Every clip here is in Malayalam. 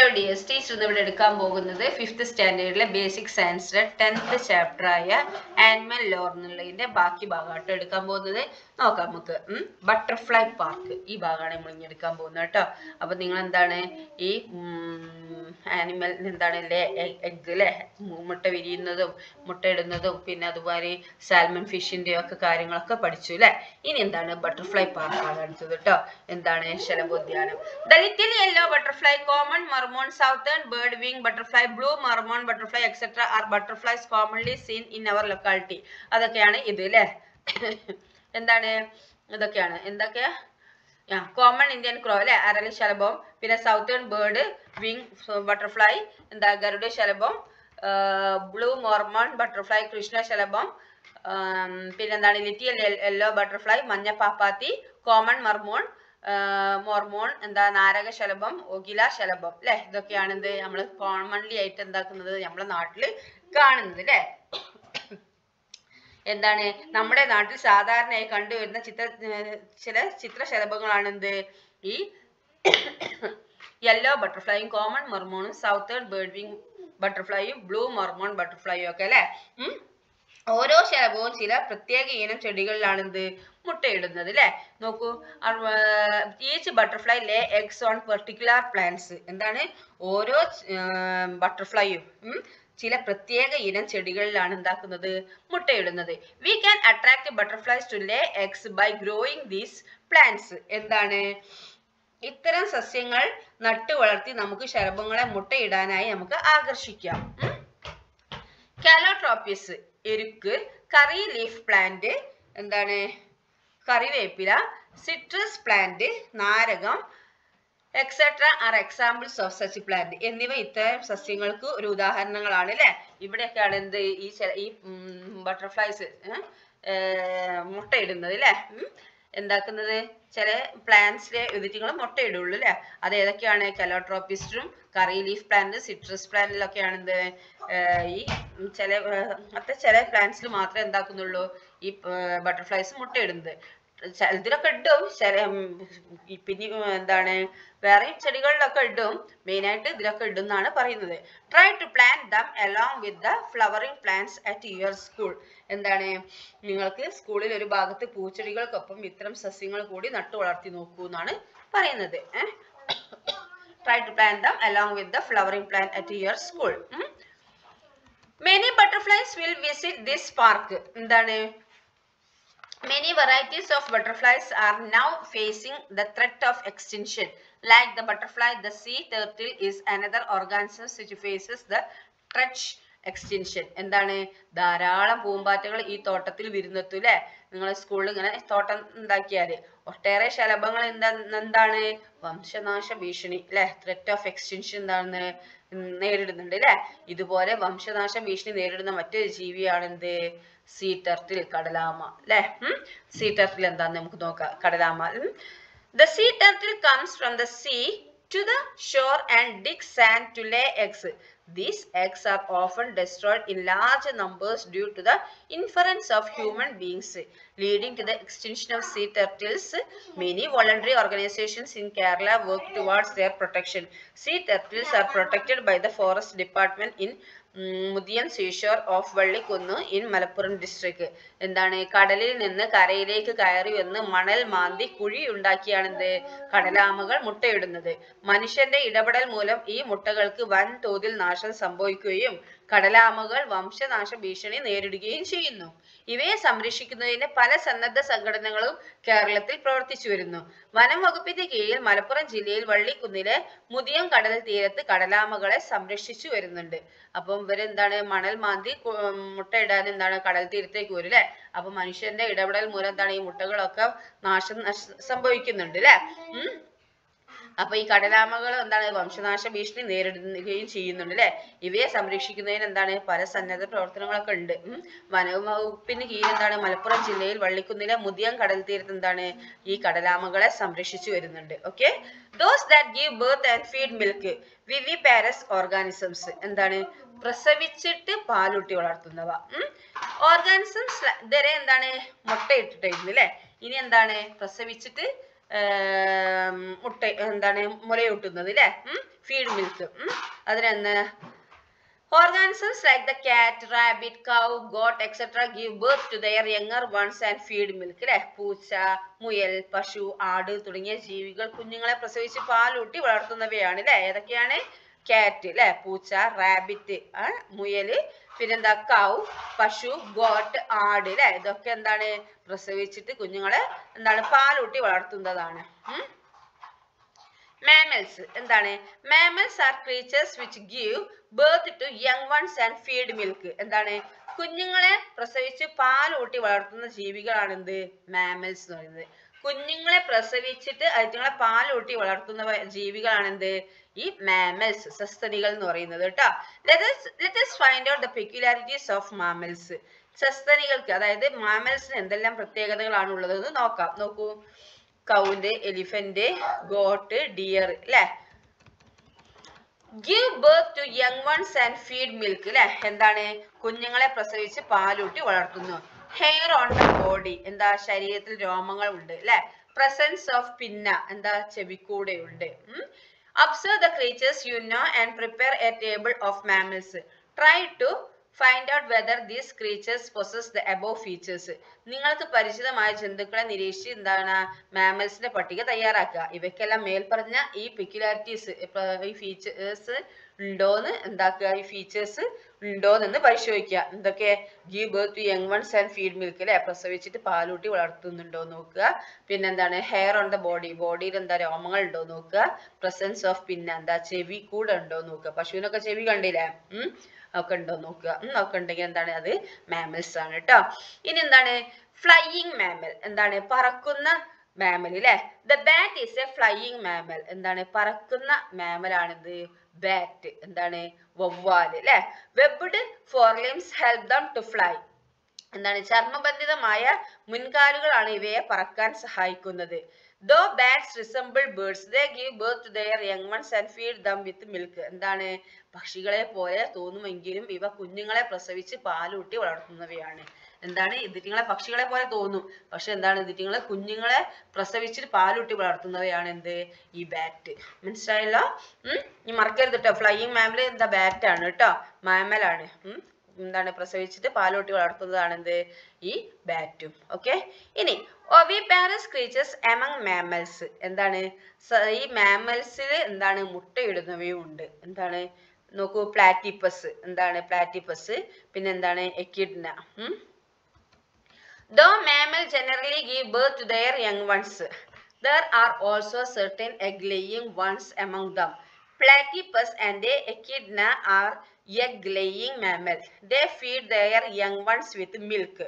ഹലോ ഡിയേഴ്സ് ടീച്ചർ ഇവിടെ എടുക്കാൻ പോകുന്നത് ഫിഫ്ത്ത് സ്റ്റാൻഡേർഡിലെ ബേസിക് സയൻസിലെ ടെൻത്ത് ചാപ്റ്റർ ആയ ആനിമൽ ലോർ എന്നുള്ളതിന്റെ ബാക്കി ഭാഗമായിട്ട് എടുക്കാൻ പോകുന്നത്. നോക്കാം നമുക്ക് ബട്ടർഫ്ലൈ പാർക്ക് ഈ ഭാഗമാണ് നമ്മൾ ഇനി എടുക്കാൻ പോകുന്നത് കേട്ടോ. അപ്പൊ നിങ്ങൾ എന്താണ് ഈ ആനിമൽ എന്താണ് ലേ എഗ് അല്ലേ മുട്ട വിരിയുന്നതും മുട്ട ഇടുന്നതും പിന്നെ അതുപോലെ സാൽമൺ ഫിഷിന്റെ ഒക്കെ കാര്യങ്ങളൊക്കെ പഠിച്ചു അല്ലേ ഇനി എന്താണ് ബട്ടർഫ്ലൈ പാർക്കാണ് അടുത്തത് കേട്ടോ എന്താണ് ശലഭോദ്യാനം? The little yellow butterfly common Mormon southern bird wing butterfly blue Mormon butterfly etcetera are butterflies commonly seen in our locality അതൊക്കെയാണ് ഇത് അല്ലേ എന്താണ്? ഇതൊക്കെയാണ്. എന്തൊക്കെയാ കോമൺ ഇന്ത്യൻ ക്രോ അല്ലെ? അരളി ശലഭം പിന്നെ സൗത്തേൺ ബേർഡ് വിങ് ബട്ടർഫ്ലൈ എന്താ? ഗരുഡ ശലഭം ബ്ലൂ മോർമൺ ബട്ടർഫ്ലൈ കൃഷ്ണ ശലഭം പിന്നെന്താണ് ലിറ്റിയൽ യെല്ലോ ബട്ടർഫ്ലൈ മഞ്ഞ പാപ്പാത്തി കോമൺ മർമോൺ മോർമോൺ എന്താ? നാരക ശലഭം ഒഗില ശലഭം അല്ലെ? ഇതൊക്കെയാണ് എന്ത്? നമ്മൾ കോമൺലി ആയിട്ട് എന്താക്കുന്നത്? നമ്മളെ നാട്ടിൽ കാണുന്നത് അല്ലെ? എന്താണ് നമ്മുടെ നാട്ടിൽ സാധാരണയായി കണ്ടുവരുന്ന ചിത്ര ചില ചിത്രശലഭങ്ങളാണ് എന്ത് ഈ യെല്ലോ ബട്ടർഫ്ലൈയും കോമൺ മർമോണും സൗത്തേൺ ബേർഡ് വിങ് ബട്ടർഫ്ലൈയും ബ്ലൂ മർമോൺ ബട്ടർഫ്ലൈയും ഒക്കെ അല്ലെ? ഓരോ ശലഭവും ചില പ്രത്യേക ഇനം ചെടികളിലാണ് എന്ത് മുട്ടയിടുന്നത് അല്ലെ? നോക്കൂ each butterfly lay eggs on particular plants എന്താണ്? ഓരോ ബട്ടർഫ്ലൈയും ചില പ്രത്യേക ഇനം ചെടികളിലാണ് എന്താക്കുന്നത്? മുട്ടയിടുന്നത്. We can attract butterflies to lay eggs by growing these plants എന്താണ്? ഇത്തരം സസ്യങ്ങൾ നട്ടു വളർത്തി നമുക്ക് ശലഭങ്ങളെ മുട്ടയിടാനായി നമുക്ക് ആകർഷിക്കാം. കാലോട്രോപ്പിസ് എരുക്ക് കറി ലീഫ് പ്ലാന്റ് എന്താണ്? കറിവേപ്പില citrus plant നാരകം etcetera are examples of such plant എന്നിവ ഇത്തരം സസ്യങ്ങൾക്ക് ഒരു ഉദാഹരണങ്ങളാണ് അല്ലെ? ഇവിടെയൊക്കെയാണ് എന്ത് ഈ ഈ ബട്ടർഫ്ലൈസ് മുട്ടയിടുന്നത് അല്ലെ? എന്താക്കുന്നത്? ചില പ്ലാന്റ്സിലെ ഇതിറ്റുകൾ മുട്ടയിടുള്ളൂ അല്ലെ? അത് ഏതൊക്കെയാണ്? കലോട്രോപ്പിസ്റ്റും കറി ലീഫ് പ്ലാന്റ് സിട്രസ് പ്ലാന്റിലൊക്കെയാണ് എന്ത്? ഈ ചില മറ്റേ ചില പ്ലാന്റ്സിൽ മാത്രമേ എന്താക്കുന്നുള്ളൂ? ഈ ബട്ടർഫ്ലൈസ് മുട്ടയിടുന്നത്. ഇതിലൊക്കെ ഇടും. പിന്നെ എന്താണ് വേറെയും ചെടികളിലൊക്കെ ഇടും. മെയിൻ ആയിട്ട് ഇതിലൊക്കെ ഇടും എന്നാണ് പറയുന്നത്. Try to plant them along with the flowering plants at your school എന്താണ് നിങ്ങൾക്ക് സ്കൂളിൽ ഒരു ഭാഗത്ത് പൂച്ചെടികൾക്കൊപ്പം ഇത്തരം സസ്യങ്ങൾ കൂടി നട്ടു വളർത്തി നോക്കൂ എന്നാണ് പറയുന്നത്. Try to plant them along with the flowering plant at your school many butterflies will visit this park എന്താണ് Many varieties of butterflies are now facing the threat of extinction. Like the butterfly, the sea turtle is another organism which faces the threat extension എന്താണ്? ധാരാളം പൂമ്പാറ്റകൾ ഈ തോട്ടത്തിൽ വിരുന്നെത്തു അല്ലെ നിങ്ങൾ സ്കൂളിൽ ഇങ്ങനെ തോട്ടം ഉണ്ടാക്കിയാൽ. ഒട്ടേറെ ശലഭങ്ങൾ എന്താ എന്താണ്? വംശനാശ ഭീഷണി അല്ലെ ത്രെറ്റ് ഓഫ് എക്സ്റ്റൻഷൻ എന്താണ് നേരിടുന്നുണ്ട് അല്ലെ ഇതുപോലെ വംശനാശ ഭീഷണി നേരിടുന്ന മറ്റൊരു ജീവിയാണ് എന്ത് സീ ടർട്ടിൽ കടലാമ അല്ലെ സീ ടർട്ടിൽ എന്താന്ന് നമുക്ക് നോക്കാം കടലാമ the sea turtle comes from the sea to the shore and dig sand to lay eggs. These eggs are often destroyed in large numbers due to the inference of human beings, leading to the extinction of sea turtles. Many voluntary organizations in Kerala work towards their protection. Sea turtles are protected by the Forest Department in Muthiyan seashore of Vallikkunnu in Malappuram district എന്താണ്? കടലിൽ നിന്ന് കരയിലേക്ക് കയറി വന്ന് മണൽ മാന്തി കുഴി ഉണ്ടാക്കിയാണ് എന്ത്? കടലാമകൾ മുട്ടയിടുന്നത്. മനുഷ്യന്റെ ഇടപെടൽ മൂലം ഈ മുട്ടകൾക്ക് വൻ തോതിൽ നാശം സംഭവിക്കുകയും കടലാമകൾ വംശനാശ ഭീഷണി നേരിടുകയും ചെയ്യുന്നു. ഇവയെ സംരക്ഷിക്കുന്നതിന് പല സന്നദ്ധ സംഘടനകളും കേരളത്തിൽ പ്രവർത്തിച്ചു വരുന്നു. വനം വകുപ്പിന്റെ കീഴിൽ മലപ്പുറം ജില്ലയിൽ വള്ളിക്കുന്നിലെ മുതിയം കടൽ തീരത്ത് കടലാമകളെ സംരക്ഷിച്ചു വരുന്നുണ്ട്. അപ്പം ഇവരെന്താണ്? മണൽ മാന്തി മുട്ടയിടാൻ എന്താണ്? കടൽ തീരത്തേക്ക് വരും അല്ലെ? അപ്പൊ മനുഷ്യന്റെ ഇടപെടൽ മൂലം എന്താണ്? ഈ മുട്ടകളൊക്കെ നാശം സംഭവിക്കുന്നുണ്ട് അല്ലെ? ഉം? അപ്പൊ ഈ കടലാമകൾ എന്താണ് വംശനാശ ഭീഷണി നേരിടുകയും ചെയ്യുന്നുണ്ട് അല്ലെ ഇവയെ സംരക്ഷിക്കുന്നതിന് എന്താണ് പല സന്നദ്ധ പ്രവർത്തനങ്ങളൊക്കെ ഉണ്ട്. വനവകുപ്പിന് കീഴിൽ എന്താണ് മലപ്പുറം ജില്ലയിൽ വള്ളിക്കുന്നിലെ മുതിയം കടൽ തീരത്ത് എന്താണ് ഈ കടലാമകളെ സംരക്ഷിച്ചു വരുന്നുണ്ട്. Okay? Those that give birth and feed milk viviparous organisms എന്താണ്? പ്രസവിച്ചിട്ട് പാലൂട്ടി വളർത്തുന്നവ. ഓർഗാനിസംസ് ഇതുവരെ എന്താണ് മുട്ടയിട്ടിട്ടായിരുന്നു അല്ലെ ഇനി എന്താണ്? പ്രസവിച്ചിട്ട് മുട്ട എന്താണ് മുലയൂട്ടുന്നത് അല്ലേ feed milk അതിനെന്ന് organisms like the cat rabbit cow, goat etcetera give birth to their younger ones and feed milk അല്ലെ പൂച്ച മുയൽ പശു ആട് തുടങ്ങിയ ജീവികൾ കുഞ്ഞുങ്ങളെ പ്രസവിച്ച് പാലൂട്ടി വളർത്തുന്നവയാണ് അല്ലെ ഏതൊക്കെയാണ്? കാറ്റ് അല്ലെ പൂച്ച റാബിറ്റ് മുയൽ പിന്നെന്താ കൗ പശു ഗോട്ട് ആട് അല്ലെ ഇതൊക്കെ എന്താണ്? പ്രസവിച്ചിട്ട് കുഞ്ഞുങ്ങളെ എന്താണ്? പാലൂട്ടി വളർത്തുന്നതാണ്. ഉം? മാമൽസ് എന്താണ്? Mammals are creatures which give birth to young ones and feed milk എന്താണ്? കുഞ്ഞുങ്ങളെ പ്രസവിച്ച് പാലൂട്ടി വളർത്തുന്ന ജീവികളാണ് എന്ത് മാമൽസ് എന്ന് പറയുന്നത്. കുഞ്ഞുങ്ങളെ പ്രസവിച്ചിട്ട് അതുങ്ങളെ പാലൂട്ടി വളർത്തുന്ന ജീവികളാണ് എന്ത് ഈ മാമൽസ് സസ്തനികൾ എന്ന് പറയുന്നത് കേട്ടോ. Let's find out the peculiarities of mammals സസ്തനികൾക്ക് അതായത് മാമൽസിന് എന്തെല്ലാം പ്രത്യേകതകളാണ് ഉള്ളതെന്ന് നോക്കാം. നോക്കൂ. Cow and elephant goat deer അല്ലെ give birth to young ones and feed milk അല്ലെ എന്താണ്? കുഞ്ഞുങ്ങളെ പ്രസവിച്ച് പാലൂട്ടി വളർത്തുന്നു. ഹെയർ ഓൺ ദ ബോഡി എന്താ? ശരീരത്തിൽ രോമങ്ങൾ ഉണ്ട് അല്ലെ? പ്രസൻസ് ഓഫ് പിന്ന എന്താ? ചെവിക്കൂടെ ഉണ്ട്. Observe the creatures you know and prepare a table of mammals try to find out whether these creatures possess the above features നിങ്ങൾക്ക് പരിചിതമായ ജന്തുക്കളെ നിരീക്ഷിച്ച് എന്താണ് മാമൽസിന്റെ പട്ടിക തയ്യാറാക്കുക. ഇവയ്ക്കെല്ലാം മേൽപ്പറഞ്ഞ ഈ പെക്യുലാരിറ്റീസ് ഈ ഫീച്ചേഴ്സ് ഉണ്ടോന്ന് എന്താക്കുക? ഈ ഫീച്ചേഴ്സ് ഉണ്ടോന്ന് പരിശോധിക്കുക എന്തൊക്കെ give birth to young ones and feed milk അല്ലെ പ്രസവിച്ചിട്ട് പാലൂട്ടി വളർത്തുന്നുണ്ടോ നോക്കുക. പിന്നെ എന്താണ് ഹെയർ ഓൺ ദ ബോഡി ബോഡിയിൽ എന്താ രോമങ്ങൾ ഉണ്ടോ നോക്കുക. പ്രസൻസ് ഓഫ് പിന്നെ എന്താ ചെവി കൂടെ ഉണ്ടോ നോക്കുക. പശുവിനൊക്കെ ചെവി കണ്ടില്ലേ? ഒക്കെ ഉണ്ടോ നോക്കുക. ഒക്കെ ഉണ്ടെങ്കിൽ എന്താണ് അത് മാമൽസ് ആണ് കേട്ടോ ഇനി എന്താണ് ഫ്ലൈയിങ് മാമൽ എന്താണ് പറക്കുന്ന മാമൽ അല്ലെ the bat is a flying mammal എന്താണ് പറക്കുന്ന മാമൽ ആണിത്? ബാറ്റ് എന്താണ്? വവ്വാൽ അല്ലെ? Webbed forelimbs help them to fly എന്താണ്? ചർമ്മബന്ധിതമായ മുൻകാലുകളാണ് ഇവയെ പറക്കാൻ സഹായിക്കുന്നത്. Though bats resemble birds they give to their young ones and feed them with milk എന്താണ്? പക്ഷികളെ പോലെ തോന്നുമെങ്കിലും ഇവ കുഞ്ഞുങ്ങളെ പ്രസവിച്ച് പാലൂട്ടി വളർത്തുന്നവയാണ്. എന്താണ് ഇതിറ്റിങ്ങളെ പക്ഷികളെ പോലെ തോന്നും. പക്ഷെ എന്താണ് ഇതിറ്റിങ്ങളെ കുഞ്ഞുങ്ങളെ പ്രസവിച്ചിട്ട് പാലുട്ടി വളർത്തുന്നവയാണ് എന്ത്? ഈ ബാറ്റ് മനസ്സിലായല്ലോ? ഉം? ഇനി മറക്കരുത് കേട്ടോ ഫ്ലൈയിങ് മാമൽ എന്താ ബാറ്റ് ആണ് കേട്ടോ മാമലാണ് ഉം? എന്താണ് പ്രസവിച്ചിട്ട് പാലോട്ടി വളർത്തുന്നതാണ് എന്ത്? ഈ ബാറ്റും ഓക്കെ ഇനി ഒവിപാരസ് ക്രീച്ചേഴ്സ് എമംഗ് മാമൽസ് എന്താണ്? ഈ മാമൽസിൽ എന്താണ് മുട്ടയിടുന്നവയും ഉണ്ട്. എന്താണ്? നോക്കൂ പ്ലാറ്റിപ്പസ് എന്താണ്? പ്ലാറ്റിപ്പസ് പിന്നെ എന്താണ്? Echidna Though mammals generally give birth to their young ones, there are also certain egg-laying ones among them. Platypus and the echidna are egg-laying mammals. They feed their young ones with milk.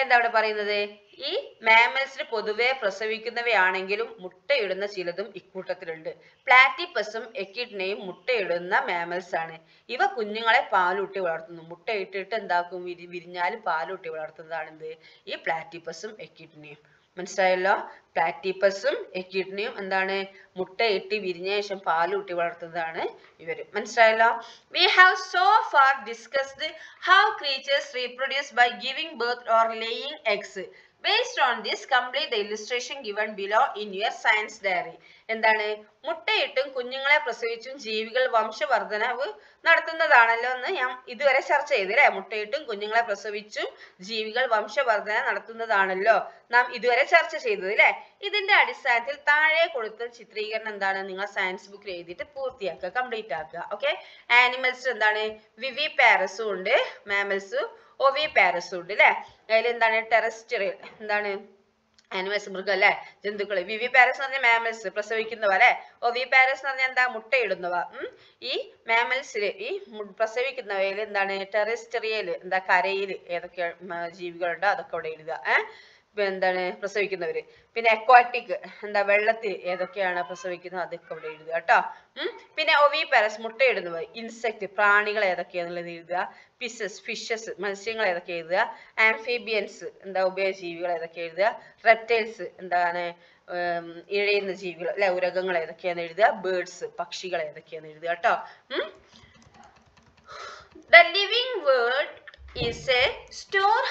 എന്താ അവിടെ പറയുന്നത് ഈ മാമൽസിൽ പൊതുവെ പ്രസവിക്കുന്നവയാണെങ്കിലും മുട്ടയിടുന്ന ചിലതും ഇക്കൂട്ടത്തിലുണ്ട്. പ്ലാറ്റിപ്പസും എക്കിഡ്നയും മുട്ടയിടുന്ന മാമൽസ് ആണ്. ഇവ കുഞ്ഞുങ്ങളെ പാലൂട്ടി വളർത്തുന്നു. മുട്ടയിട്ടിട്ട് എന്താക്കും? വിരി വിരിഞ്ഞാൽ പാലൂട്ടി വളർത്തുന്നതാണ് എന്ത് ഈ പ്ലാറ്റിപ്പസും എക്കിഡ്നയും മനസ്സിലായല്ലോ? പ്ലാറ്റിപ്പസും എക്കിഡ്നയും എന്താണ്? മുട്ടയിട്ട് വിരിഞ്ഞ ശേഷം പാലൂട്ടി വളർത്തുന്നതാണ് ഇവർ മനസ്സിലായല്ലോ? We have so far discussed how creatures reproduce by giving birth or laying eggs. Based on this complete the illustration given below in your science diary. എന്താണ്? മുട്ടയിട്ടും കുഞ്ഞുങ്ങളെ പ്രസവിച്ചും ജീവികൾ വംശവർദ്ധനവ് നടത്തുന്നതാണല്ലോ എന്ന് ഞാൻ ഇതുവരെ ചർച്ച ചെയ്തു അല്ലെ മുട്ടയിട്ടും കുഞ്ഞുങ്ങളെ പ്രസവിച്ചും ജീവികൾ വംശവർദ്ധന നടത്തുന്നതാണല്ലോ നാം ഇതുവരെ ചർച്ച ചെയ്തത് അല്ലെ ഇതിന്റെ അടിസ്ഥാനത്തിൽ താഴെ കൊടുത്ത ചിത്രീകരണം എന്താണ്? നിങ്ങൾ സയൻസ് ബുക്കിൽ എഴുതിയിട്ട് പൂർത്തിയാക്കുക കംപ്ലീറ്റ് ആക്കുക ഓക്കെ ആനിമൽസ് എന്താണ്? വിവി പാരസും ഉണ്ട് മാമൽസ് ഒവി പാരസൂട്ട് അല്ലെ അതിൽ എന്താണ്? ടെറസ്ട്രിയൽ എന്താണ്? ആനിമൽസ് മൃഗം അല്ലെ ജന്തുക്കൾ വിവി പാരസ് എന്ന് പറഞ്ഞ മാമൽസ് പ്രസവിക്കുന്നവ അല്ലെ ഒവി പാരസ് എന്ന് പറഞ്ഞാൽ എന്താ? മുട്ടയിടുന്നവ. ഈ മാമൽസിൽ ഈ പ്രസവിക്കുന്നവയിൽ എന്താണ്? ടെറസ്ട്രിയൽ എന്താ കരയിൽ ഏതൊക്കെ ജീവികളുണ്ടോ? അതൊക്കെ അവിടെ എഴുതുക. ഏഹ് എന്താണ് പ്രസവിക്കുന്നവര്? പിന്നെ അക്വാറ്റിക് എന്താ വെള്ളത്തിൽ ഏതൊക്കെയാണ് പ്രസവിക്കുന്നത്? അതൊക്കെ ഇവിടെ എഴുതുക കേട്ടോ. ഉം? പിന്നെ ഒവി മുട്ടയിടുന്നത് മുട്ടയിടുന്നവ ഇൻസെക്ട് പ്രാണികൾ ഏതൊക്കെയാണെന്നുള്ളത് എഴുതുക. പിസസ് ഫിഷസ് മത്സ്യങ്ങൾ ഏതൊക്കെ എഴുതുക. ആംഫീബിയൻസ് എന്താ ഉഭയജീവികൾ ഏതൊക്കെ എഴുതുക. റെപ്റ്റൈൽസ് എന്താണ് ഇഴയുന്ന ജീവികൾ അല്ലെ ഉരകങ്ങൾ ഏതൊക്കെയാണെന്ന് എഴുതുക. ബേർഡ്സ് പക്ഷികൾ ഏതൊക്കെയാണെന്ന് എഴുതുക കേട്ടോ. ഉം? The living world is a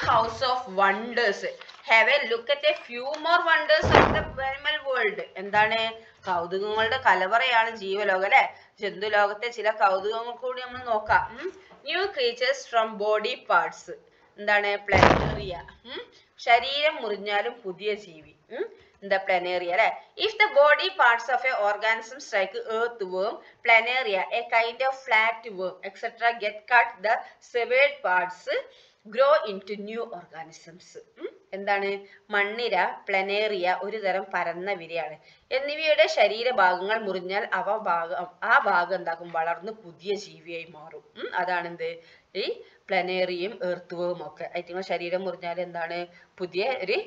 house of wonders. Have a look at a few more wonders of the animal world എന്താണ്? കൗതുകങ്ങളുടെ കലവറയാണ് ജീവലോകം അല്ലെ? ജന്തുലോകത്തെ ചില കൗതുകങ്ങൾ കൂടി നമ്മൾ നോക്കാം. New creatures from body parts എന്താണ്? പ്ലാനേറിയ ശരീരം മുറിഞ്ഞാലും പുതിയ ജീവി. എന്താ പ്ലാനേറിയ അല്ലെ? If the body parts of a organism strike earthworm planaria a kind of flatworm etcetera get cut the severed parts grow into new organisms എന്താണ്? മണ്ണിര പ്ലനേറിയ ഒരു തരം പരന്ന വിരയാണ്. എന്നിവയുടെ ശരീരഭാഗങ്ങൾ മുറിഞ്ഞാൽ അവ ഭാഗം ആ ഭാഗം എന്താക്കും വളർന്ന് പുതിയ ജീവിയായി മാറും. അതാണെന്ത്? ഈ പ്ലനേറിയും എർത്തുവവും ഒക്കെ. ഐറ്റങ്ങൾ ശരീരം മുറിഞ്ഞാൽ എന്താണ്? പുതിയ ഒരു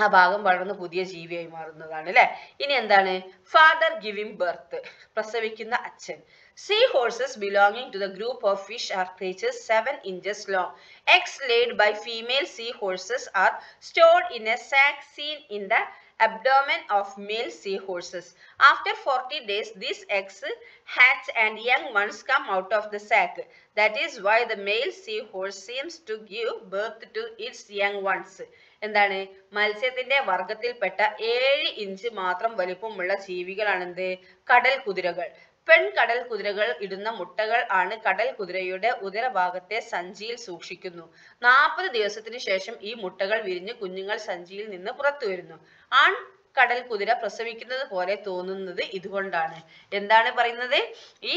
ആ ഭാഗം വളർന്ന് പുതിയ ജീവിയായി മാറുന്നതാണ് അല്ലെ ഇനി എന്താണ് ഫാദർ ഗിവിംഗ് ബർത്ത് പ്രസവിക്കുന്ന അച്ഛൻ seahorses belonging to the group of fish are creatures seven inches long eggs laid by female sea horses are stored in a sac seen in the abdomen of male sea horses. After 40 days, these eggs hatch and young ones come out of the sac. That is why the male sea horse seems to give birth to its young ones. എന്താണ്? മത്സ്യത്തിന്റെ വർഗത്തിൽപ്പെട്ട ഏഴ് ഇഞ്ച് മാത്രം വലിപ്പമുള്ള ജീവികളാണ് എന്ത് കടൽ കുതിരകൾ. പെൺ കടൽ കുതിരകൾ ഇടുന്ന മുട്ടകൾ ആണ് കടൽ കുതിരയുടെ ഉദരഭാഗത്തെ സഞ്ചിയിൽ സൂക്ഷിക്കുന്നു. നാൽപ്പത് ദിവസത്തിന് ശേഷം ഈ മുട്ടകൾ വിരിഞ്ഞ് കുഞ്ഞുങ്ങൾ സഞ്ചിയിൽ നിന്ന് പുറത്തു വരുന്നു. ആൺ കടൽ കുതിര പ്രസവിക്കുന്നത് പോലെ തോന്നുന്നത് ഇതുകൊണ്ടാണ്. എന്താണ് പറയുന്നത്? ഈ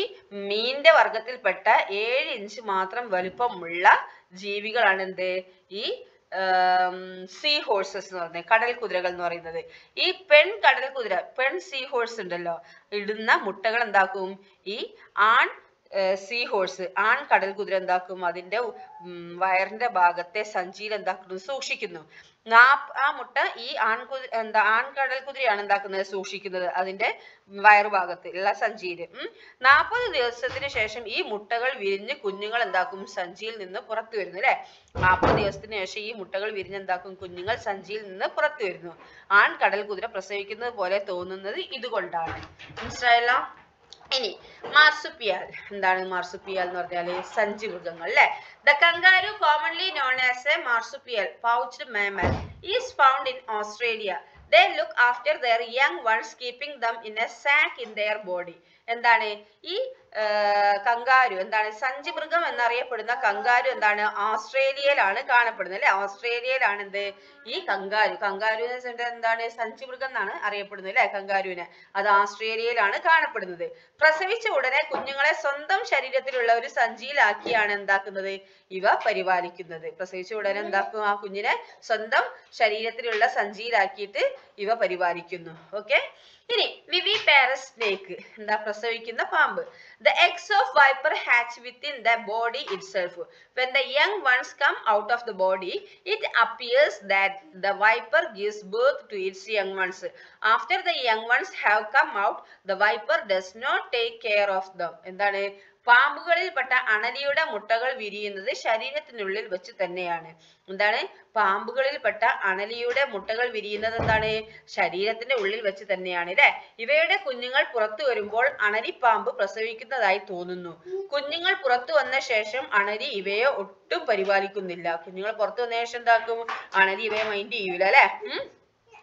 മീന്റെ വർഗത്തിൽപ്പെട്ട ഏഴ് ഇഞ്ച് മാത്രം വലുപ്പമുള്ള ജീവികളാണ് എന്ത് ഈ സീ ഹോഴ്സസ് എന്ന് പറയുന്നത് കടൽ കുതിരകൾ എന്ന് പറയുന്നത്. ഈ പെൺ കടൽ കുതിര പെൺ സീ ഹോഴ്സ് ഉണ്ടല്ലോ ഇടുന്ന മുട്ടകൾ എന്താക്കും? ഈ ആൺ സീ ഹോഴ്സ് ആൺ കടൽ കുതിര എന്താക്കും അതിന്റെ വയറിന്റെ ഭാഗത്തെ സഞ്ചിയിൽ എന്താക്കുന്നു? സൂക്ഷിക്കുന്നു. ആ മുട്ട ഈ ആൺകുതിരി എന്താ ആൺകടൽ കുതിരയാണ് എന്താക്കുന്നത്? സൂക്ഷിക്കുന്നത്. അതിന്റെ വയറുഭാഗത്ത് ഉള്ള സഞ്ചിയിൽ ഉം. നാൽപ്പത് ദിവസത്തിന് ശേഷം ഈ മുട്ടകൾ വിരിഞ്ഞ് കുഞ്ഞുങ്ങൾ എന്താക്കും? സഞ്ചിയിൽ നിന്ന് പുറത്തു വരുന്നു അല്ലെ? നാൽപ്പത് ദിവസത്തിന് ശേഷം ഈ മുട്ടകൾ വിരിഞ്ഞ് എന്താക്കും? കുഞ്ഞുങ്ങൾ സഞ്ചിയിൽ നിന്ന് പുറത്തു വരുന്നു. ആൺ കടൽ കുതിര പ്രസവിക്കുന്നത് പോലെ തോന്നുന്നത് ഇതുകൊണ്ടാണ്. മനസ്സിലായല്ലോ? ഇനി മാർസുപ്പിയാൽ. എന്താണ് മാർസുപ്പിയാൽ എന്ന് പറഞ്ഞാൽ? സഞ്ചി മൃഗങ്ങൾ അല്ലെ? The kangaroo commonly known as a marsupial pouched mammal is found in Australia they look after their young ones keeping them in a sac in their body എന്താണ്? ഈ കങ്കാരു എന്താണ്? സഞ്ചി മൃഗം എന്നറിയപ്പെടുന്ന കങ്കാരു എന്താണ്? ഓസ്ട്രേലിയയിലാണ് കാണപ്പെടുന്നത് അല്ലെ? ഓസ്ട്രേലിയയിലാണ് എന്ത്? ഈ കങ്കാരു. കങ്കാരു എന്താണ്? സഞ്ചി മൃഗം എന്നാണ് അറിയപ്പെടുന്നത് അല്ലെ? കങ്കാരുവിനെ. അത് ഓസ്ട്രേലിയയിലാണ് കാണപ്പെടുന്നത്. പ്രസവിച്ച ഉടനെ കുഞ്ഞുങ്ങളെ സ്വന്തം ശരീരത്തിലുള്ള ഒരു സഞ്ചിയിലാക്കിയാണ് എന്താക്കുന്നത്? ഇവ പരിപാലിക്കുന്നത്. പ്രസവിച്ച ഉടനെ എന്താക്കും? ആ കുഞ്ഞിനെ സ്വന്തം ശരീരത്തിലുള്ള സഞ്ചിയിലാക്കിയിട്ട് ഇവ പരിപാലിക്കുന്നു. ഓക്കെ? ഇനി വിവി പാരസ് സ്നേക്ക് എന്താ പ്രസവിക്കുന്ന പാമ്പ്? The eggs of viper hatch within the body itself when the young ones come out of the body it appears that the viper gives birth to its young ones after the young ones have come out the viper does not take care of them എന്താണ്? പാമ്പുകളിൽപ്പെട്ട അണലിയുടെ മുട്ടകൾ വിരിയുന്നത് ശരീരത്തിനുള്ളിൽ വെച്ച് തന്നെയാണ്. എന്താണ്? പാമ്പുകളിൽപ്പെട്ട അണലിയുടെ മുട്ടകൾ വിരിയുന്നത് എന്താണ്? ശരീരത്തിന്റെ ഉള്ളിൽ വെച്ച് തന്നെയാണ് അല്ലെ? ഇവയുടെ കുഞ്ഞുങ്ങൾ പുറത്തു വരുമ്പോൾ അണലിപ്പാമ്പ് പ്രസവിക്കുന്നതായി തോന്നുന്നു. കുഞ്ഞുങ്ങൾ പുറത്തു വന്ന ശേഷം അണലി ഇവയെ ഒട്ടും പരിപാലിക്കുന്നില്ല. കുഞ്ഞുങ്ങൾ പുറത്തു വന്ന ശേഷം എന്താക്കും? അണലി ഇവയെ മൈൻഡ് ചെയ്യൂല അല്ലെ?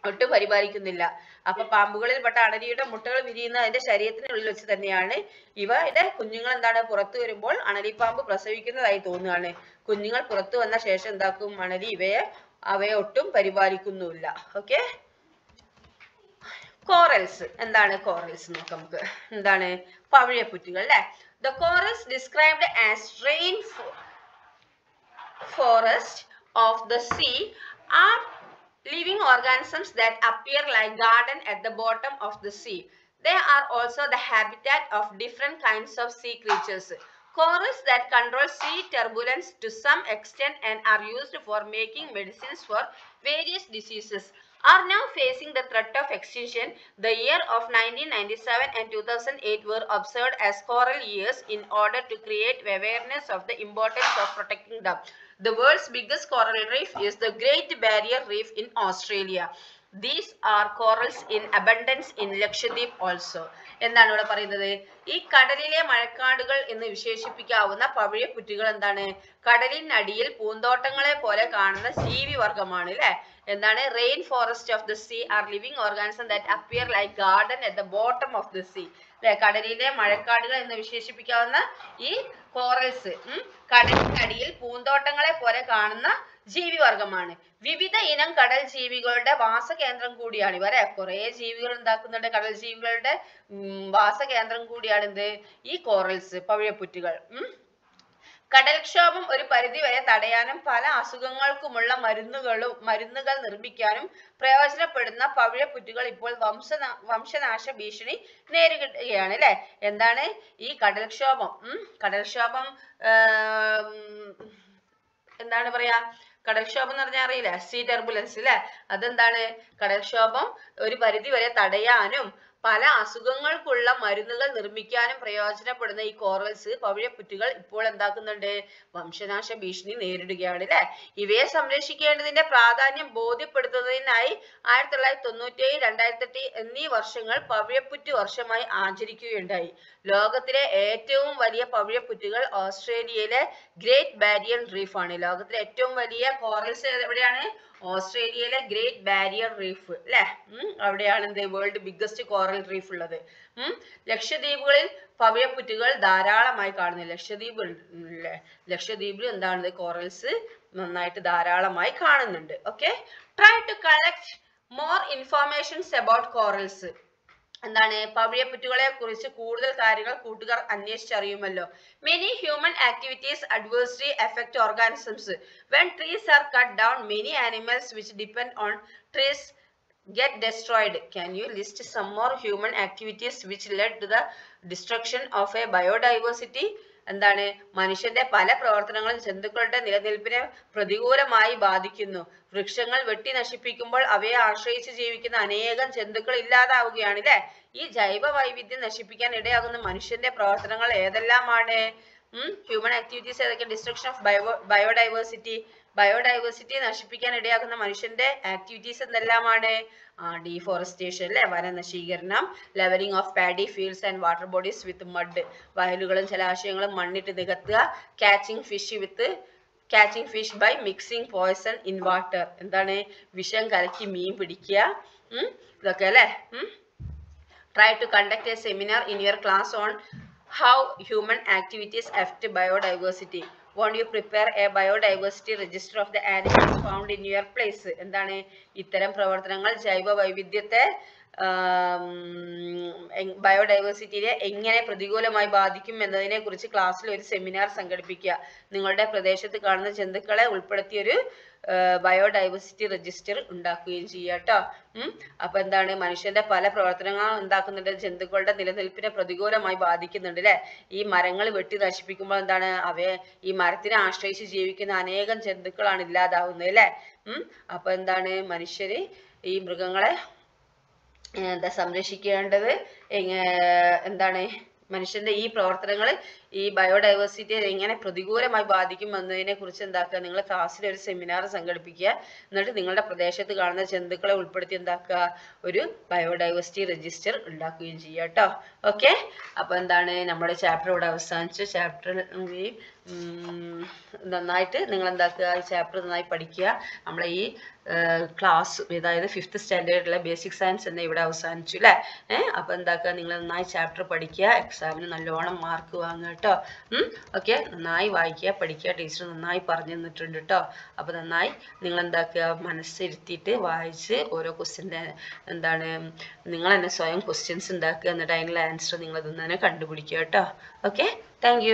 ഒട്ടും പരിപാലിക്കുന്നില്ല. അപ്പൊ പാമ്പുകളിൽ പെട്ട അണലിയുടെ മുട്ടകൾ വിരിയുന്ന അതിന്റെ ശരീരത്തിനുള്ളിൽ വെച്ച് തന്നെയാണ് ഇവയുടെ കുഞ്ഞുങ്ങൾ എന്താണ് പുറത്തു വരുമ്പോൾ അണലിപ്പാമ്പ് പ്രസവിക്കുന്നതായി തോന്നുകയാണ്. കുഞ്ഞുങ്ങൾ പുറത്തു വന്ന ശേഷം എന്താക്കും? അണലി ഇവയെ അവയെ ഒട്ടും പരിപാലിക്കുന്നുമില്ല. ഓക്കെ കോറൽസ് എന്താണ് കോറൽസ് നോക്കാം നമുക്ക്. എന്താണ്? പവിഴപ്പുറ്റുകൾ അല്ലെ? The corals described as rain forest of the sea are living organisms that appear like garden at the bottom of the sea. They are also the habitat of different kinds of sea creatures. Corals that control sea turbulence to some extent and are used for making medicines for various diseases are now facing the threat of extinction. The year of 1997 and 2008 were observed as coral years in order to create awareness of the importance of protecting them. The world's biggest coral reef is the Great Barrier Reef in Australia. These are corals in abundance in Lakshadweep also. എന്താണ് ഇവിടെ പറയുന്നത്? ഈ കടലിലെ മഴക്കാടുകൾ എന്ന് വിശേഷിപ്പിക്കാവുന്ന പവിഴപ്പുറ്റുകൾ എന്താണ്? കടലിനടിയിൽ പൂന്തോട്ടങ്ങളെ പോലെ കാണുന്ന ജീവിവർഗമാണ് അല്ലെ? എന്താണ്? Rain forest of the sea are living organism that appear like garden at the bottom of the sea അല്ലെ? കടലിലെ മഴക്കാടുകൾ എന്ന് വിശേഷിപ്പിക്കാവുന്ന ഈ കോറൽസ് കടലിനടിയിൽ പൂന്തോട്ടങ്ങളെ പോലെ കാണുന്ന ജീവിവർഗമാണ് വിവിധ ഇനം കടൽ ജീവികളുടെ വാസകേന്ദ്രം കൂടിയാണ് ഇവരെ. കുറെ ജീവികൾ ഉണ്ടാക്കുന്നുണ്ട് കടൽ ജീവികളുടെ വാസകേന്ദ്രം കൂടിയാണ് എന്ത് ഈ കോറൽസ് പവിഴപ്പുറ്റുകൾ ഉം. കടൽക്ഷോഭം ഒരു പരിധിവരെ തടയാനും പല അസുഖങ്ങൾക്കുമുള്ള മരുന്നുകളും മരുന്നുകൾ നിർമ്മിക്കാനും പ്രയോജനപ്പെടുന്ന പവിഴപ്പുറ്റുകൾ ഇപ്പോൾ വംശനാ വംശനാശ ഭീഷണി നേരിടുകയാണ് അല്ലെ? എന്താണ് ഈ കടൽക്ഷോഭം? ഉം കടൽക്ഷോഭം എന്താണ് പറയാ? കടൽക്ഷോഭം എന്ന് പറഞ്ഞാൽ അറിയില്ല? സീ ടെർബുലൻസ് അല്ലെ അതെന്താണ്? കടൽക്ഷോഭം ഒരു പരിധി വരെ തടയാനും പല അസുഖങ്ങൾക്കുള്ള മരുന്നുകൾ നിർമ്മിക്കാനും പ്രയോജനപ്പെടുന്ന ഈ കോറൽസ് പവിഴപ്പുറ്റുകൾ ഇപ്പോൾ എന്താക്കുന്നുണ്ട്? വംശനാശ ഭീഷണി നേരിടുകയാണ് അല്ലെ? ഇവയെ സംരക്ഷിക്കേണ്ടതിന്റെ പ്രാധാന്യം ബോധ്യപ്പെടുത്തുന്നതിനായി ആയിരത്തി തൊള്ളായിരത്തി തൊണ്ണൂറ്റി ഏഴ് രണ്ടായിരത്തി എന്നീ വർഷങ്ങൾ പവിഴപ്പുറ്റ് വർഷമായി ആചരിക്കുകയുണ്ടായി. ലോകത്തിലെ ഏറ്റവും വലിയ പവിഴപ്പുറ്റുകൾ ഓസ്ട്രേലിയയിലെ ഗ്രേറ്റ് ബാരിയർ റീഫ് ആണ്. ലോകത്തിലെ ഏറ്റവും വലിയ കോറൽസ് എവിടെയാണ്? ഓസ്ട്രേലിയയിലെ ഗ്രേറ്റ് ബാരിയർ റീഫ് അല്ലെ? അവിടെയാണ് എന്ത്? വേൾഡ് ബിഗ്ഗസ്റ്റ് കോറൽ റീഫ് ഉള്ളത്. ലക്ഷദ്വീപുകളിൽ പവിഴപ്പുറ്റുകൾ ധാരാളമായി കാണുന്നു. ലക്ഷദ്വീപ്? ലക്ഷദ്വീപിൽ എന്താണ്? കോറൽസ് നന്നായിട്ട് ധാരാളമായി കാണുന്നുണ്ട്. Okay try to collect more informations about corals എന്താണ് പവിഴപ്പുറ്റുകളെ കുറിച്ച് കൂടുതൽ കാര്യങ്ങൾ കൂട്ടുകാർ അന്വേഷിച്ചറിയുമല്ലോ many human activities adversely affect organisms when trees are cut down many animals which depend on trees get destroyed can you list some more human activities which led to the destruction of a biodiversity എന്താണ്? മനുഷ്യന്റെ പല പ്രവർത്തനങ്ങളും ജന്തുക്കളുടെ നിലനിൽപ്പിനെ പ്രതികൂലമായി ബാധിക്കുന്നു. വൃക്ഷങ്ങൾ വെട്ടി നശിപ്പിക്കുമ്പോൾ അവയെ ആശ്രയിച്ച് ജീവിക്കുന്ന അനേകം ജന്തുക്കൾ ഇല്ലാതാവുകയാണ് അല്ലെ ഈ ജൈവ വൈവിധ്യം നശിപ്പിക്കാൻ ഇടയാകുന്ന മനുഷ്യന്റെ പ്രവർത്തനങ്ങൾ ഏതെല്ലാമാണ്? ഹ്യൂമൻ ആക്ടിവിറ്റീസ് ഏതൊക്കെ? Destruction of bio biodiversity biodiversity നശിപ്പിക്കാൻ ഇടയാക്കുന്ന മനുഷ്യന്റെ ആക്ടിവിറ്റീസ് എന്തെല്ലാമാണ്? ഡീഫോറസ്റ്റേഷൻ അല്ലെ? വനനശീകരണം levelling of paddy fields and water bodies with mud വയലുകളും ജലാശയങ്ങളും മണ്ണിട്ട് നികത്തുക catching fish with catching fish by mixing poison in water എന്താണ്? വിഷം കലക്കി മീൻ പിടിക്കുക ഇതൊക്കെ അല്ലേ? Try to conduct a seminar in your class on how human activities activities biodiversity won't you prepare a biodiversity register of the animals found in your place എന്താണ് ഇത്തരം പ്രവർത്തനങ്ങൾ ജൈവ വൈവിധ്യത്തെ ബയോഡൈവേഴ്സിറ്റിയെ എങ്ങനെ പ്രതികൂലമായി ബാധിക്കും എന്നതിനെ കുറിച്ച് ക്ലാസ്സിൽ ഒരു സെമിനാർ സംഘടിപ്പിക്കുക. നിങ്ങളുടെ പ്രദേശത്ത് കാണുന്ന ജന്തുക്കളെ ഉൾപ്പെടുത്തിയ ഒരു ബയോഡൈവേഴ്സിറ്റി രജിസ്റ്റർ ഉണ്ടാക്കുകയും ചെയ്യുക കേട്ടോ അപ്പൊ എന്താണ്? മനുഷ്യന്റെ പല പ്രവർത്തനങ്ങളും ഉണ്ടാക്കുന്നുണ്ട്. ജന്തുക്കളുടെ നിലനിൽപ്പിനെ പ്രതികൂലമായി ബാധിക്കുന്നുണ്ട് അല്ലെ ഈ മരങ്ങൾ വെട്ടി നശിപ്പിക്കുമ്പോൾ എന്താണ്? അവയെ ഈ മരത്തിനെ ആശ്രയിച്ച് ജീവിക്കുന്ന അനേകം ജന്തുക്കളാണ് ഇല്ലാതാവുന്നത് അല്ലെ ഉം അപ്പൊ എന്താണ്? മനുഷ്യര് ഈ മൃഗങ്ങളെ എന്താ സംരക്ഷിക്കേണ്ടത്? എന്താണ് മനുഷ്യന്റെ ഈ പ്രവർത്തനങ്ങൾ ഈ ബയോഡൈവേഴ്സിറ്റിയെ എങ്ങനെ പ്രതികൂലമായി ബാധിക്കും എന്നതിനെ കുറിച്ച് എന്താക്കുക? നിങ്ങൾ ക്ലാസ്സിൽ ഒരു സെമിനാർ സംഘടിപ്പിക്കുക. എന്നിട്ട് നിങ്ങളുടെ പ്രദേശത്ത് കാണുന്ന ജന്തുക്കളെ ഉൾപ്പെടുത്തി എന്താക്കുക? ഒരു ബയോഡൈവേഴ്സിറ്റി രജിസ്റ്റർ ഉണ്ടാക്കുകയും ചെയ്യുക കേട്ടോ. ഓക്കെ അപ്പൊ എന്താണ് നമ്മുടെ ചാപ്റ്റർ ഇവിടെ അവസാനിച്ചു. ചാപ്റ്റർ നന്നായിട്ട് നിങ്ങൾ എന്താക്കുക? ഈ ചാപ്റ്റർ നന്നായി പഠിക്കുക. നമ്മളെ ഈ ക്ലാസ് അതായത് ഫിഫ്ത്ത് സ്റ്റാൻഡേർഡിലെ ബേസിക് സയൻസ് എന്ന ഇവിടെ അവസാനിച്ചു അല്ലേ ഏഹ് അപ്പൊ എന്താക്കുക? നിങ്ങൾ നന്നായി ചാപ്റ്റർ പഠിക്കുക. എക്സാമിന് നല്ലോണം മാർക്ക് വാങ്ങുക കേട്ടോ. ഓക്കെ നന്നായി വായിക്കുക പഠിക്കുക. ടീച്ചർ നന്നായി പറഞ്ഞു തന്നിട്ടുണ്ട് കേട്ടോ. അപ്പൊ നന്നായി നിങ്ങൾ എന്താക്കുക മനസ്സിരുത്തിയിട്ട് വായിച്ച് ഓരോ ക്വസ്റ്റ്യന്റെ എന്താണ് നിങ്ങൾ തന്നെ സ്വയം ക്വസ്റ്റ്യൻസ് ഉണ്ടാക്കുക എന്നിട്ട് അതിനുള്ള ആൻസർ നിങ്ങൾ തന്നെ കണ്ടുപിടിക്കുക കേട്ടോ. Okay thank